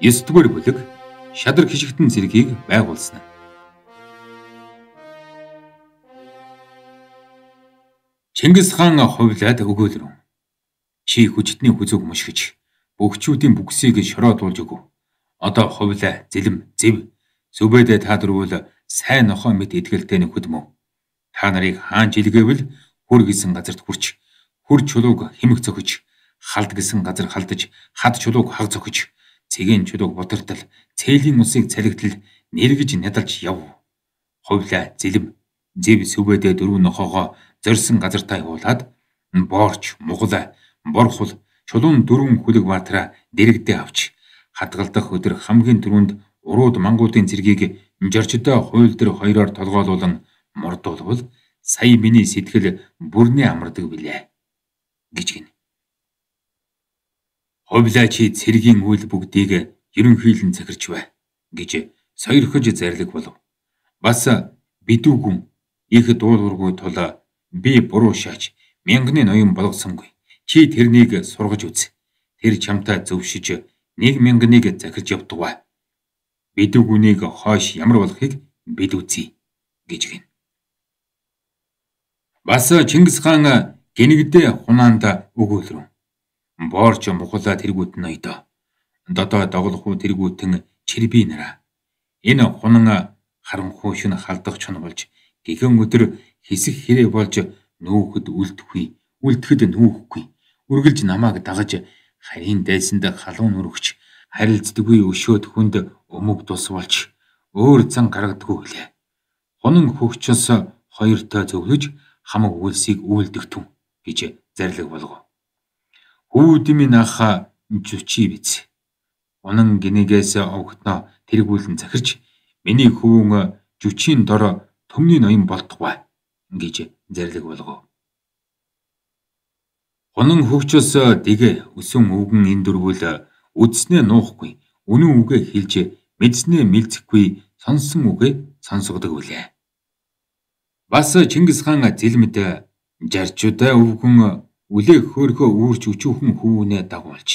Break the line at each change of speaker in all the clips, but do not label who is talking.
9-р бүлэг шадар хишигтэн зэргийг байгуулсан. Чингис хаан хувлаад өгөөлрөв. Чи хүчтний хүзүүг мушгиж бөгчүүдийн бүгсийг шороодуулж өгөв. Одоо хувлаа зэлэм зэв сүбэдэ та дөрвөл сайн нохоо мэд идгэлтэй нөхөд мө. Та нарыг хаан жилгээвэл хүр гисэн газарт хүрч хүр чулууг химэг цохиж халд гисэн газар халдаж хад чулууг хаг цохиж цэгийн чулууг будартал цээлийн усыг цалигдал нэргэж нядалж яв. Хувлаа зэлэм зэв сүбэдэ дөрөв нохоогоо зорьсон газартаа явуулаад боорч мугал борхол чулуун дөрвөн хүлэг баатараа дэрэгдээ авч хадгалдах өдөр хамгийн түрүүнд урууд мангуудын цэргийг жорчдоо хууль дээр хоёроор толгойлуулан мордуулвал сая миний сэтгэл бүрнээ амардаг билээ гэж гин. Ховлаачи цэргийн үйл бүгдийг ерөнхийлөн захирч бай гэж сойрхож зарлиг болов. Бас бидүүгүн их дуулуургүй тул би буруу шааж мянганы ноён болгосонгүй. Чи тэрнийг сургаж үз. Тэр чамтай зөвшөж нэг мянганыг захирж явдгаа. Бидүүгүнийг хойш ямар болохыг бид үзье гэж гин. Бас Чингис хаан гинэгдээ хунаанд өгөөлрөв Боорч мухалаа тэргүүт нь ойдоо. Додоо доголохуу тэргүүтэн чирби нараа. Энэ хунан харанхуй шин халдах чон болж гихэн өдөр хэсэг хэрэг болж нүүхэд үлдэхгүй, үлдэхэд нүүхгүй. Үргэлж намааг дагаж харийн дайсанд халуун нүргч харилцдаггүй өшөөд хүнд өмөг тус болж өөр зан гаргадаггүй лээ. Хонон хөгчөс хоёртой зөвлөж хамаг үлсийг үйлдэгтэн гэж зарлиг болгов. Хүүд минь аха зүчи биз. Унан гинэгээс овгтноо тэргүүлэн захирч миний хөвөн зүчийн дор төмний ноён болтугай гэж зарлиг болгов. Хонон хөвчөөс дэгэ өсөн өвгөн энэ дөрвөл үдснээ нуухгүй үнэн үгээ хэлж мэдснээ мэлцэхгүй сонсон үгээ сонсгодог үлээ. Бас Чингис хаан зэлмэд жарчуудаа өвгөн Үлээх хөөрхөө үүрч өчүүхэн хүүнээ дагуулж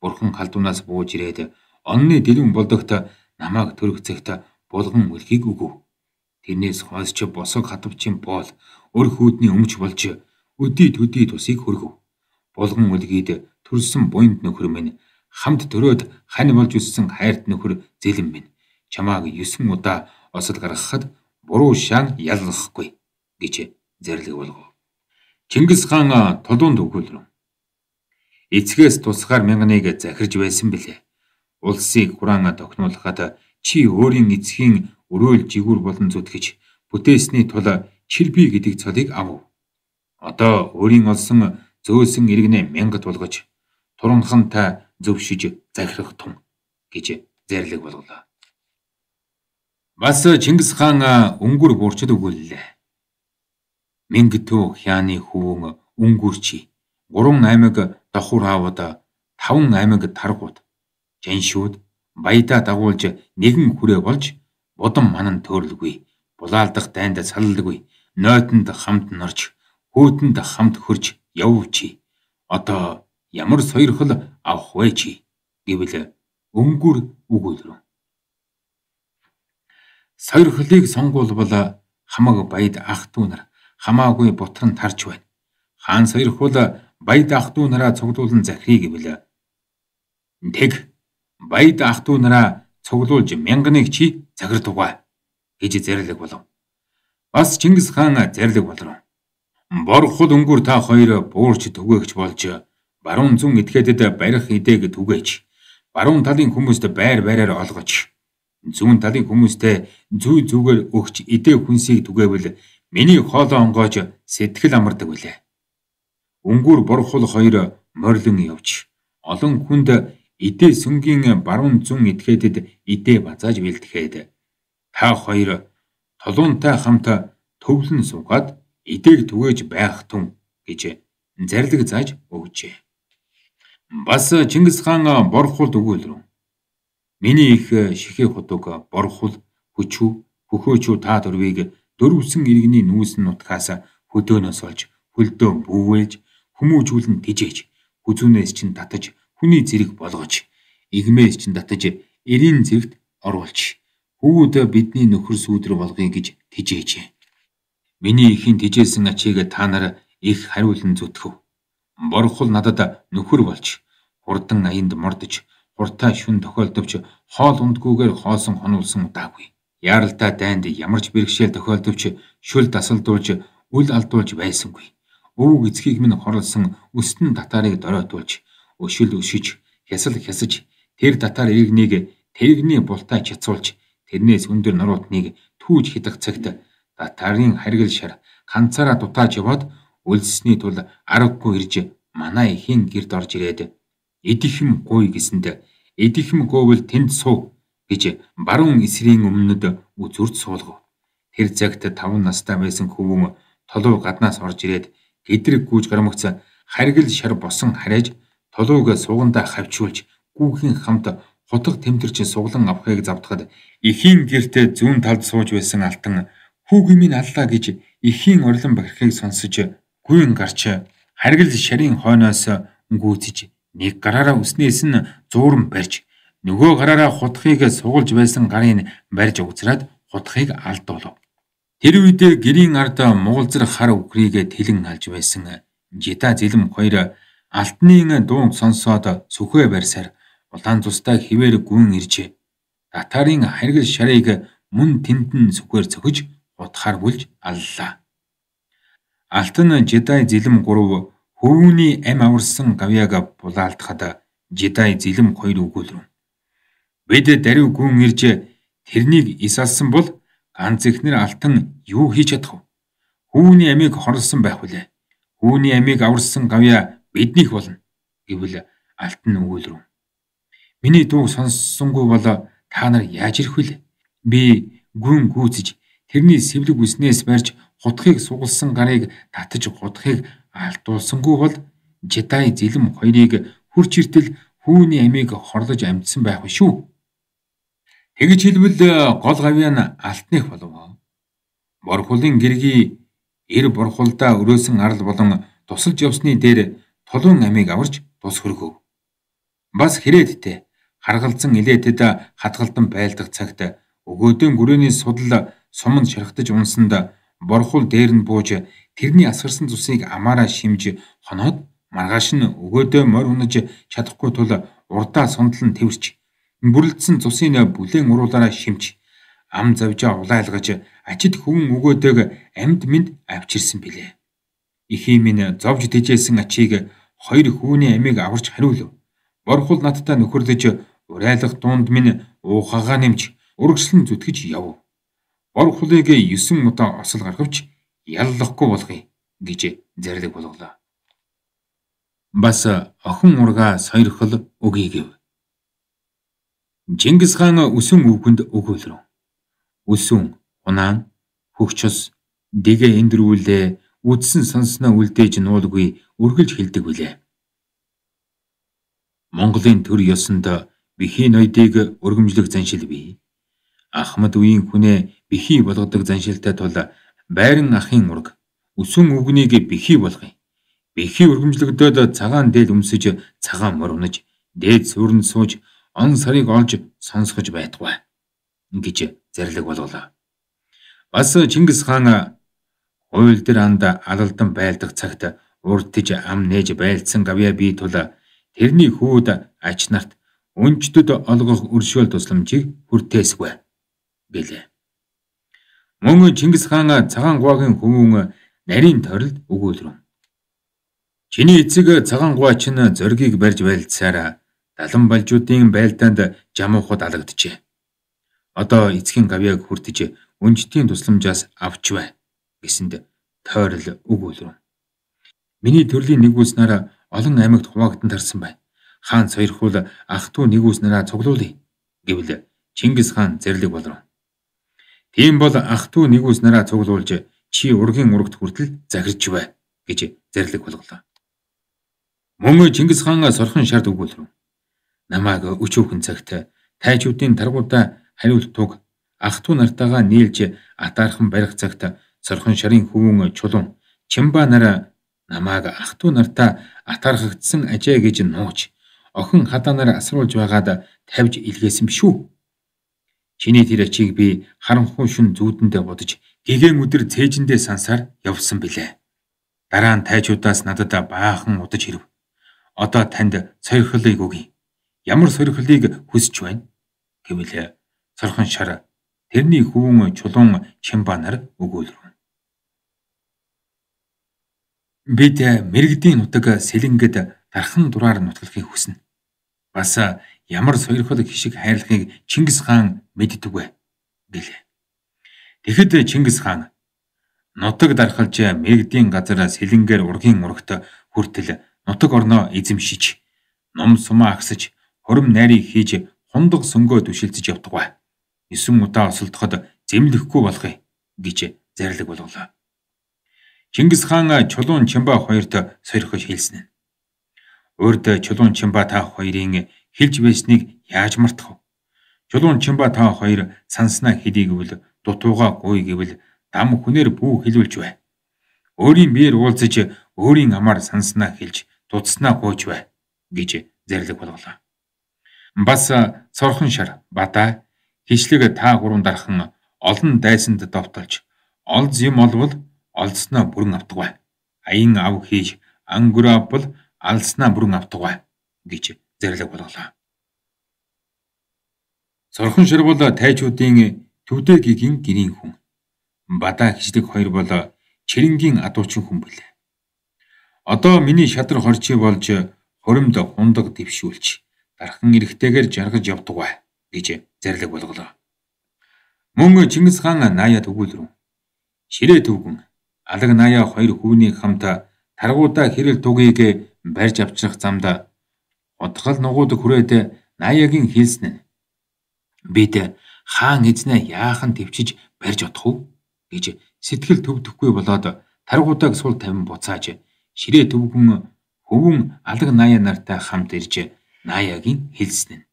бурхан халдуунаас бууж ирээд онны дэлгэн болдогт намааг төрөгцөгт булган үлхийг өгөв. Тэрнээс хойсч босог хатвчийн боол өр хүүдний өмч болж өдий төдий тусыг хөргөв. Булган үлгийд төрсөн буйнд нөхөр минь хамт төрөөд хань болж өссөн хайрт нөхөр зэлэн минь чамааг 9 удаа осол гаргахад буруу шаан яллахгүй гэж зарлиг болгов. Чингис хаан тулуунд өгүүлрв. Эцгээс тусгаар мянганыг захирж байсан билээ. Улсыг хураан тогтнуулахад чи өөрийн эцгийн өрөөл жигүүр болон зүтгэж бүтээсний тул чирби гэдэг цолыг ав. Одоо өөрийн олсон зөөсөн иргэнэ мянгад болгож туранхантай зөвшөж захирах тун гэж зарлиг болголоо. Бас Чингис хаан өнгөр буурчд өгүүллээ. Мингтүү хяаны хүүн үнгүрчи 3 аймаг давхур аавд 5 аймаг таргууд жаншууд баяда дагуулж нэгэн хүрээ болж будам манан төөрлөгүй булаалдах дайнд саллалгүй нойтонд хамт норж хөөтөнд хамт хөрж явуучи. Одоо ямар сойрхол авах вэ чи? гэвэл өнгөр үгүүлрэн сойрхлыг сонгуулбал хамаг баяд ах トゥ нар хамаагүй бутар нь тарж байна. Хаан сойрхол баяд ах トゥ нараа цуглуулан захирыг гэвэл тэг баяд ах トゥ нараа цуглуулж мянганыг чи захирдугай гэж зэрлэг болов. Бас Чингис хаан зэрлэг болроо. Борхол өнгөр та хоёр буурч түгээгч болж баруун зүүн этгээдэд барих идэг түгээж баруун талын хүмүүст байр байраар олгож зүүн талын хүмүүстээ зүй зүгээр өгч идэ хүнсийг түгээвэл Миний хоолоо онгоож сэтгэл амардаг билээ. Өнгүүр борхол хоёр морилон явж олон хүнд идэ сүнгийн баруун зүүн этгээдэд идэ базааж бэлтгэхэд та хоёр толуунтай хамт төвлөн суугаад идэг түгэж байх тун гэж зарлиг зааж өгчээ. Бас Чингис хаан борхолд өгүүлрв. Миний их шихээ худаг борхол хүчүү хөхөөчүү та дөрвийг дөрвсөн иргэний нүүс нутгаас хөдөөнөөс олж хөлдөө бүүвэлж хүмүүжүүлэн тижээж хүзүүнээс чин татаж хүний зэрэг болгож игмээс чинь татаж эрийн зэрэгт оруулж хүүд бидний нөхөр сүүдэр болгоё гэж тижээжээ. Миний ихийн тижээсэн ачийг та нар их хариулан зүтгэв. Борхол надад нөхөр болж хурдан аянд мордож хуртаа шүн тохиолдовч хоол ундгүйгээр хоосон хонуулсан удаагүй. Яаралтай дайнд ямар ч бэрхшээл тохиолдовч шүл дасалдуулж үл алдуулж байсангүй. Өвөг эцгийг минь хорлсон өстөн татарыг доройтуулж өшил өшиж хясал хясаж тэр татар иргэнийг тэрэгний бултаа чацуулж тэрнээс өндөр нуруутныг түүж хидах цагт татарын харгил шар ганцаараа дутааж яваад үлссний тул аргагүй ирж манай ихийн гэрд орж ирээд эдихэм гуй гэсэнд эдихэм гуйвал тэнд суу гэж баруун эсрийн өмнөд үзүрт суулгав. Тэр цагт 5 настай байсан хөвөн толуу гаднаас орж ирээд гэдрэг гүйж гармагц харгил шар босон харайж толууг сугандаа хавчуулж гүүхийн хамт хутга тэмтэрч суглан авахыг завдахад эхийн гэртээ зүүн талд сууж байсан алтан хүүгийн минь аллаа гэж эхийн орлон бахирхыг сонсож гүйн гарч харгил шарын хойноос гүйцэж нэг гараараа үснээс нь зууран барьж нөгөө гараараа хутгыг сугалж байсан гарын барьж угцраад хутгыг алдуулав. Тэр үед гэрийн ард муулзар хар үхрийг тэлэн алж байсан жита зэлэм хоёр алтны дуун сонсоод сүхэ барьсаар улаан цустай хിവэр гүн иржээ. Татарын харгил шарыг мөн тентэн сүхээр цохиж утгаар бүлж аллаа. Алтан жидай зэлэм 3 хөвүүний ам аварсан гавьяаг булаалдахад жидай зэлэм 2 өгүүлрэн. Бид дарив гүн ирж тэрнийг исалсан бол ганц ихнэр алтан юу хийж чадах вэ? Хүүний амийг хорлсон байх үлээ. Хүүний амийг аварсан гавья биднийх болно гэвэл алтан өгүүлрэн. Миний дууг сонссонгүй бол та нар яаж ирэх вэ? Би гүн гүйцэж тэрний сэвлэг үснээс барьж хутгийг сугалсан гарыг татаж хутгийг алдуулсангүй бол жидай зэлэм хоёрыг хурч иртэл хүүний амийг хорлож амьдсан байх шүү. Тэгж хэлбэл гол гавьяа нь алтных болов. Борхулын гэргий эр борхулдаа өрөөсөн арал болон тусалж явсны дээр тулуун амийг аварч тус хөргөв. Бас хэрээдтэй харгалзан илээтэд хатгалдан байлдах цагт өгөөдөн гүрээний судал суманд шархтаж унсанд борхол дээр нь бууж тэрний асгарсан цусыг амаараа шимж хоноод маргааш нь өгөөдөө морь унаж чадахгүй тул урдаа сундал нь тэрч бүрлдсэн цусыг бүлээн уруулаараа шимж ам завжаа улайлгаж ачид хөвөн өгөөдөг амьд минь авчирсан билээ. Ихий минь зовж тэжээсэн ачийг хоёр хүүний амийг аварч хариулв. Борхол надтай нөхөрлөж урайлах дунд минь уухагаа нэмж урагшлан зүтгэж яв. Ор хулыг 9 удаа осол гаргавч яллахгүй болгоё гэж зарлиг болголоо. Бас охин ургаа сойрхол өгье гэв. Чингис хаан өсөн өвгөнд өгөөлрөв. Өсөн, унаан, хөгчс, дэгэ эндэрүүлээ үдсэн сонсноо үлдээж нуулгүй үргэлж хилдэг билээ. Монголын төр ёсонд бихий ноёдыг өргөмжлөх заншил бий. Ахмад үеийн хүнээ бихий болгодог заншилтай тул байран ахын ураг өсөн үгнийг бихий болгоё. Бихий өргөмжлөгдөөд цагаан дээл өмсөж цагаан мор унаж дээд сүрэн сууж он сарыг олж сонсгож байтугай гэж зарлиг болголоо. Бас Чингис хаан хууль дээр анд алалдан байлдах цагт урд тиж ам нээж байлдсан гавья бий тул тэрний хүүд ач нарт өнчдөд олгох өршөөл тусламжийг хүртээсгүй гэлээ. Мөн Чингис хаан цагаан гуагийн хүмүүн нарийн торилд өгүүлрэн. Чиний эцэг цагаан гуа чинь зоргийг барьж байлдсаар далан балжуудын байлдаанд жамуухад алгажжээ. Одоо эцгийн гавьяаг хүртэж өнжтийн тусламжаас авч бай гэсэнд тойрол өгүүлрэн. Миний төрлийн нэг улс нараа олон аймагт хуваагдсан тарсан байна хаан сойрхуул ах トゥ нэг ус нараа цуглуулъя гэвэл Чингис хаан зэрлэг болроо. Тийм бол ах トゥ нэг ус нараа цуглуулж чи ургийн урагт хүртэл захирч бай гэж зэрлэг болголоо. Мөн Чингис хаан сорхон шард өгүүлрүү. Намааг өчөөхөн цагт тайчуудын таргуудаа хариултуг ах トゥ нартайгаа нийлж атаархан барих цагт сорхон шарын хөвөн чулуун Чимба нараа намааг ах トゥ нартаа атаархагдсан ажээ гэж нууж охин хадаанаар асруулж байгаад тавьж илгээсэн биш үү? Чиний тэр ачийг би харанхуй шүн зүудэндээ бодож гэгээн өдөр цээжиндээ сансаар явсан билээ. Дараа нь тайчудаас надад баахан удаж хэрв. Одоо танд сойрхолыг өгье. Ямар сойрхолыг хүсэж байна? гэвэл сорхон шар тэрний хүүн чулуун чимбанаар өгөөлрөв. Бид мэрэгдийн нутаг сэлэнгэд дархан дураар нутгалахыг хүснэ. Бас ямар сойрхол хишиг хайрлахыг Чингис хаан мэддэг вэ гэлээ. Тэгэхэд Чингис хаан нутаг дархалж мэрэгдийн газар сэлэнгээр ургийн урагт хүртэл нутаг орноо эзэмшиж ном сумаа агсаж хорим найрыг хийж хундаг сөнгөө түшилцэж явдаг ба. 9 удаа осолдоход зэмлэхгүй болохыг гэж зарлиг болголоо. Чингис хаан Чулуун Чимба хоёрт сойрхож хэлсэн нь. Урд Чулуун Чимба та хоёрын хэлж байсныг яаж мартах вэ? Чулуун Чимба та хоёр санснаа хэлий гэвэл дутууга гуй гэвэл дам хүнээр бүү хэлүүлж бай. Өөрийн биеэр уулзаж өөрийн амаар санснаа хэлж дутснаа гуйж бай гэж зарлиг болголоо. Бас сорхон шар бата хичлэг та гурван дархан олон дайсанд довтолж олз юм олвол олдсноо бүрэн автгай. Аян ав хийж ангур авбал алснаа бүрэн автгай гэж зарлиг болголоо. Сорхон шар бол тайчуудын төвдөгийн гэрийн хүн. Бадаа хичлэг хоёр бол чирэнгийн адуучин хүн билээ. Одоо миний шадар хорчий болж хуримд хундаг дэвшүүлж дархан эрэхтэйгээр жаргаж явдаг бай гэж зарлиг болголоо. Мөн Чингис хаан Наяа төгөөлрөв. Ширээ төвгөн алаг Наяа хоёр хүүний хамт таргуудаа хэрэл тугийг барьж авчрах замд удахал нугууд хүрээд Наяагийн хэлсэн нь бид хаан эзнээ яахан төвчиж барьж одох уу гэж сэтгэл төвдөхгүй болоод таргуудааг сул тавин буцааж ширээ төвгөн хөвөн алаг Наяа нартай хамт ирж Наяагийн хэлсэн нь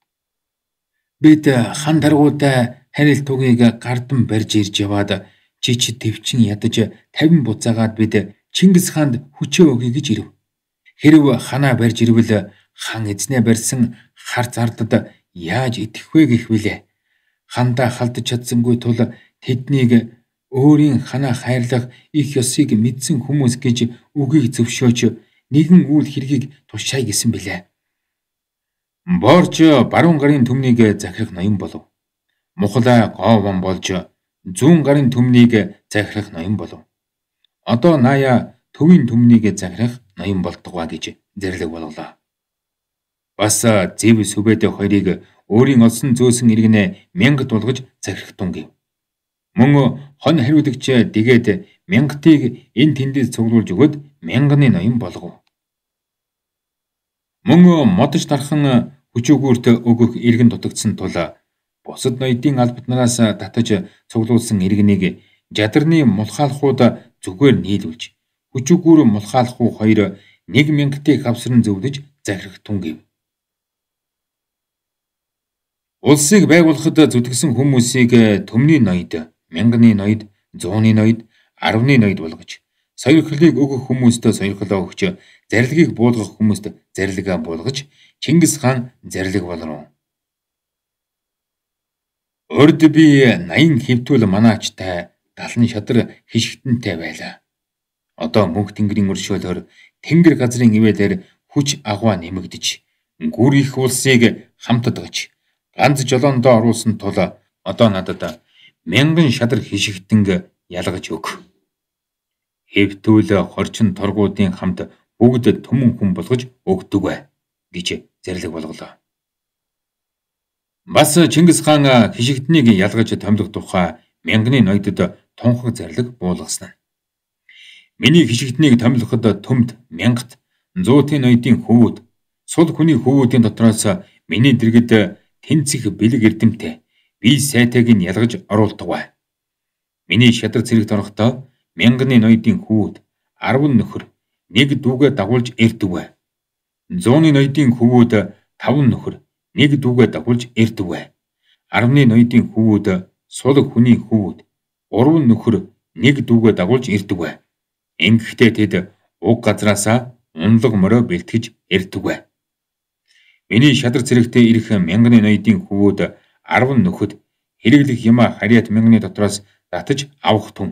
бид хан таргуудаа харил тугийг гардан барьж ирж яваад жич төвчин ядаж 50 буцаагаад бид Чингис хаанд хүчээ өгье гэж ирв. Хэрв ханаа барьж ирвэл хан эзнээ барьсан хар зардад яаж итгэх вэ гэх вүлээ. Хандаа халдаж чадсангүй тул тэднийг өөрийн ханаа хайрлах их ёсыг мэдсэн хүмүүс гэж үгийг зөвшөөж нэгэн үйл хэргийг тушаая гэсэн билээ. Борж баруун гарын төмнийг захирах ноён болов. Мухлаа говон болж зүүн гарын төмнийг захирах ноён болов. Одоо Ная төвийн төмнийг захирах ноён болтугай гэж зэрлэг болголоо. Бас зэв сүбэдэ хоёрыг өөрийн олсон зөөсөн иргэнэ мянгад болгож захирах тун гэв. Мөн хон хариулагч дигээд мянгатыг эн тэндээс цуглуулж өгöd мянганы ноён болгов. Мөн модж дархан хүчөөгүүрт өгөх иргэн дутагдсан тул бусад ноёдын албатнараас татаж цуглуулсан иргэнийг жадарны мулхаалхууд зүгээр нийлүүлж хүчөөгүүр мулхаалхуу хоёр нэг мянгатыг хавсран зөвлөж захирах тун гэв. Улсыг байгуулахад зүтгэсэн хүмүүсийг төмний ноёд, мянганы ноёд, зууны ноёд, арвны ноёд болгож сойрхлыг өгөх хүмүүстээ сойрхлоо өгч зарилгийг буулгах хүмүүст зарилгаа буулгаж Чингис хаан зарлиг болров. Урд би 80 хэвтүүл манаачтай 70 шадар хишгтэнтэй байлаа. Одоо мөнх тэнгэрийн өршөөлөөр тэнгэр газрын ивэлэр хүч агуу нэмэгдэж гүр их улсыг хамтад гаж ганц жолоондоо оруулсан тул одоо надад мянган шадар хишгтэнг ялгаж өг. Хэвтүүл хорчин торгуудын хамт бүгд төмөн хүн болгож өгдөг бай гэж зарлиг болголоо. Бас Чингис хаан хишигднийг ялгаж томилох тухай мянганы ноёдод тунхаг зарлиг буулгасан нь. Миний хишигднийг томилоход төмд мянгат зуутын ноёдын хөвүүд сул хүний хөвүүдийн дотроос миний дэргэд тэнцэх бэлэг эрдэмтэй бие сайтайг нь ялгаж оруулдаг бай. Миний шадар цэрэгт орохдоо мянганы ноёдын хөвүүд 10 нөхөр нэг дүүгээ дагуулж бай. Зууны ноёдын хөвүүд 5 нөхөр нэг дүүгээ дагуулж эрдэг бай. 10-ны ноёдын хөвүүд сулаг хүний хөвүүд 3 нөхөр нэг дүүгээ дагуулж эрдэг бай. Ингэхдээ тэд уг газраасаа унлаг морио бэлтгэж эрдэг бай. Миний шадар цэрэгтээ ирэх мянганы ноёдын хөвөөд 10 нөхөд хэрэглэх юма харьяат мянганы дотроос татаж авах түн.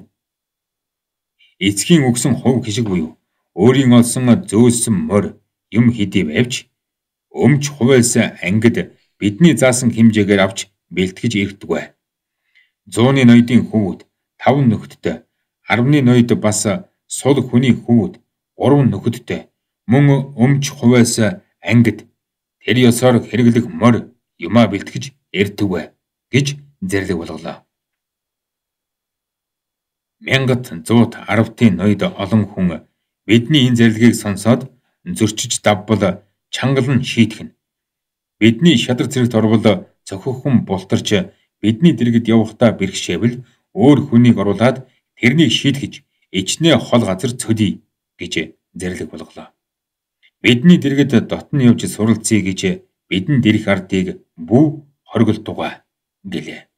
Эцгийн өгсөн хов хишиг буюу өөрийн олсон зөөсөн морь юм хэдий байвч өмч хувайлс ангид бидний заасан хэмжээгээр авч бэлтгэж ирдэг бай. 100-ны ноёдын хөвүүд 5 нөхөдтэй 10-ны ноёд бас сул хүний хөвүүд 3 нөхөдтэй мөн өмч хувайлс ангид тэр ёсоор хэрэглэх морь юмаа бэлтгэж ирдэг бай гэж зэрлэг болголоо. Мянгат зуут 10-ийн ноёд олон хүн бидний энэ зэрлэгийг сонсоод зөрчиж давбал чангалан шийтгэн. Бидний шадар зэрэгт орвол цохихон бултарч бидний дэргэд явахдаа бэрхшээвэл өөр хүнийг оруулаад тэрнийг шийтгэж ичнээ хол газар цөлий гэж зэрлэг болголоо. Бидний дэргэд дотн явж суралцъя гэж бидэнд ирэх ардыг бүү хоригл тугай гэлээ.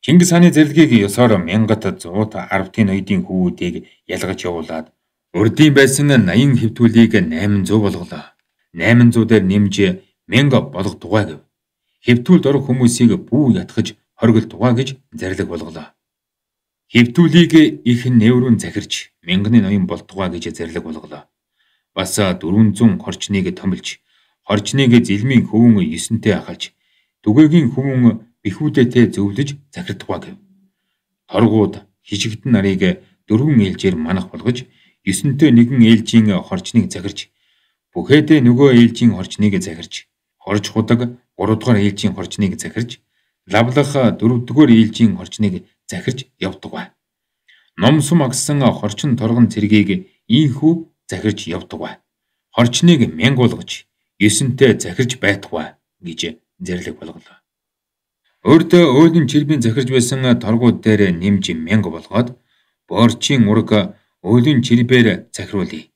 Чингис хааны зэрлэгийг ёсоор мянгат 110-ийн ноёдын хүүдийг ялгаж явуулаад урдын байсан 80 хэвтүүлийг 800 болголоо. 800 дээр нэмж 1000 болох тугай гэв. Хэвтүүлд орох хүмүүсийг бүү ятгахж хоригл тугай гэж зарлиг болголоо. Хэвтүүлийг их нээврүүн захирч мянганы ноён болтугай гэж зарлиг болголоо. Бас 400 хорчныг томилж, хорчныг зэлмийн хөвөн 9-тэй ахалж, түгээгийн хөвөн бихүүдээтэй зөвлөж захирдгаа гэв. Торгууд хижигдэн нарыг дөрвөн ээлжээр манах болгож, 9-тэй нэгэн ээлжийн хорчныг захирч, бүхээдээ нөгөө ээлжийн хорчныг захирч, хорж худаг 3 дугаар ээлжийн хорчныг захирч, лавлах 4 дугаар ээлжийн хорчныг захирч явдаг бай. Ном сум агсан хорчин торгон цэргийг ийхүү захирч явдаг бай. Хорчныг мянга болгож, 9-тэй захирч байдаг бай гэж зэрлэг болголоо. Өөртөө өөлн чирбийн захирж байсан торгууд дээр нэмж мянга болгоод борчийн ураг өөлн чирбээр захируулъя.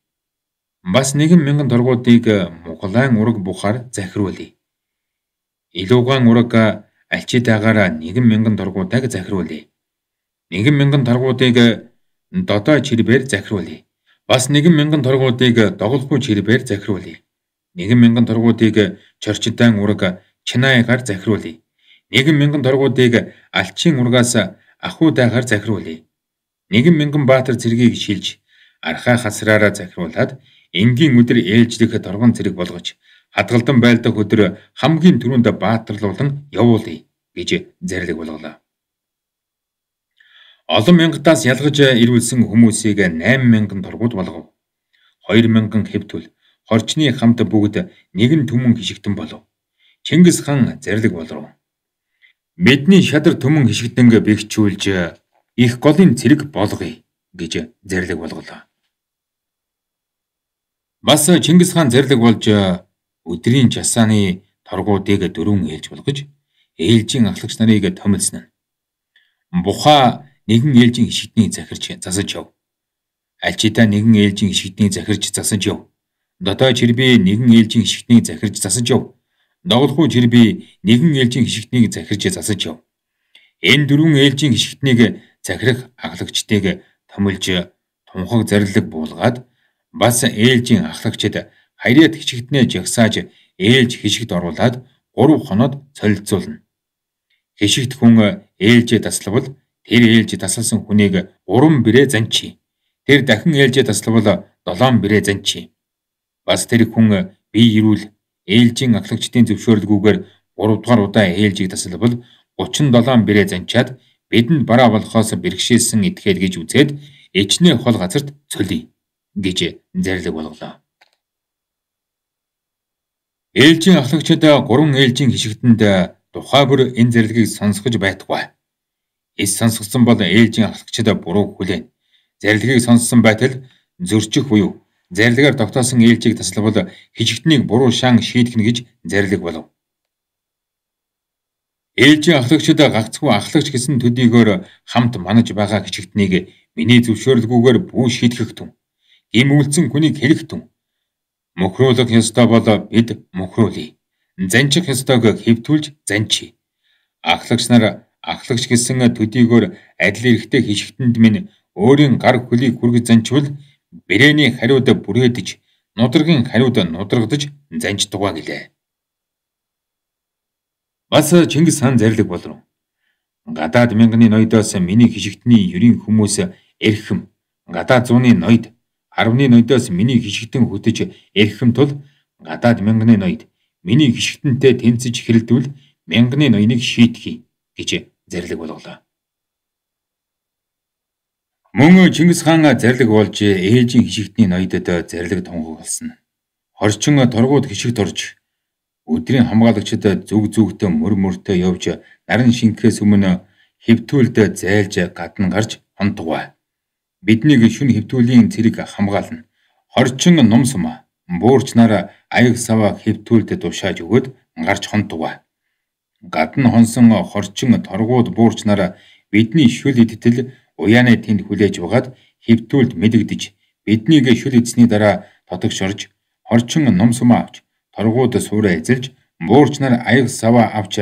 Бас нэгэн мянган торгуудыг Муглаан ураг бухаар захируулъя. Илуугаан ураг альчидаагаар нэгэн мянган торгуудыг захируулъя. Нэгэн мянган торгуудыг додоо чирбээр захируулъя. Бас нэгэн мянган торгуудыг доголгүй чирбээр захируулъя. Нэгэн мянган торгуудыг чорчдаан ураг чинаагаар захируулъя. Нэгэн мянган торгуудыг алчин ургаас ахуй дайгаар захируулъя. Нэгэн мянган баатар цэргийг шилж архаа хасраараа захируулад энгийн өдөр ээлжлэх торгон цэрэг болгож хадгалдан байлдах өдөр хамгийн түрүүнд баатарлуулан явуулъя гэж зарлиг болголоо. Олон мянгатаас ялгаж ирүүлсэн хүмүүсийг 8000 торгууд болгов. 2000 хэвтвэл хорчны хамт бүгд нэгэн түмэн хишигтэн болов. Чингис хаан зарлиг болров. Бидний шадар төмөн хишигдэнгэ бэхжүүлж их голын цэрэг болгоё гэж зарлиг болголоо. Бас Чингис хаан зарлиг болж өдрийн часааны торгуудыг дөрвөн ээлж болгож ээлжийн ахлагч нарыг томилсон нь. Буха нэгэн ээлжийн хишигднийг захирч засаж яв. Альчита нэгэн ээлжийн хишигднийг захирч засаж яв. Додоо чирби нэгэн ээлжийн хишигднийг захирч засаж яв. Доголгүй жирби нэгэн ээлжийн хишигтнийг захирж засаж яв. Энэ дөрвөн ээлжийн хишигтнийг захирах ахлагчдыг томилж тунхаг зарлиг буулгаад бас ээлжийн ахлагчид харьяат хишигтнээ жагсааж ээлж хишигт оруулаад 3 хоноод солилцуулна. Хишигт хүн ээлжээ таславал тэр ээлж тасалсан хүнийг 3 бирээ занчи. Тэр дахин ээлжээ таславал 7 бирээ занчи. Бас тэр хүн бие ирүүл ээлжийн ахлагчдын зөвшөөрлгүйгээр 3 дугаар удаа ээлжийг тасалбал 37 бэрээ занчаад бидэнд бараа болохоос бэрхшээлсэн этгээд гэж үзээд ичнээ хол газарт цөлий гэж зарлиг болголоо. Ээлжийн ахлагчид 3 ээлжийн хишигтэнд тухай бүр энэ зарлигийг сонсгож байтугай. Эс сонсгосон бол ээлжийн ахлагчид буруу хүлээн. Зарлигийг сонссон байтал зөрчих буюу Зарлагаар тогтоосон ээлжийг таславал хижигтнийг буруу шаан шийдэх гэж зарлиг болов. Ээлжийн ахлагчид гагцгүй ахлагч гэсэн төдийгөөр хамт манаж байгаа хичигтнийг миний зөвшөөрлгүйгээр бүү шийтгэх түн. Им үйлцэн хүнийг хэлэх түн. Мөхрүүлэх ёстой бол бид мөхрүүлье. Занчих ёстойг хэвтүүлж занчий. Ахлагч нар ахлагч гэсэн төдийгөөр адил эрхтэй хичигтэнд минь өөрийн гар хөлийг хүргэж занчвал Бэрээний хариуд бүрээдэж, нудрагын хариуд нудрагдаж занждугаа гэлээ. Бас Чингис хаан зарлиг болров. Гадаад мянганы ноёдоос миний хишигтний ерийн хүмүүс эрхэм гадаад зууны ноёд 10-ны ноёдоос миний хишигтэн хөтөж эрхэм тул гадаад мянганы ноёд миний хишигтэнтэй тэнцэж хэрэлдвэл мянганы ноёныг шийтгэе гэж зарлиг болголоо. Мөн Чингис хаан зарлиг болж ээжийн хишигтний ноёдод зарлиг тунхагласан. Хорчин торгууд хишигт орж өдрийн хамгаалагчид зүг зүгтээ мөр мөртөө явж наран шингэхээс өмнө хэвтүүлд зайлж гадна гарч хонтгоо. Биднийг шүн хэвтүүлийн цэрэг хамгаална. Хорчин ном сум буурч нар аяг саваа хэвтүүлд тушааж өгöd гарч хонтгоо. Гадна хонсон хорчин торгууд буурч нар бидний шүл идэтэл уяаны тэнд хүлээж угаад хэвтүүлд мэдэгдэж биднийг шүл эзний дараа тотогш орж хорчин ном сум авч торгууд суурэ эзэлж буурч нар аяг саваа авч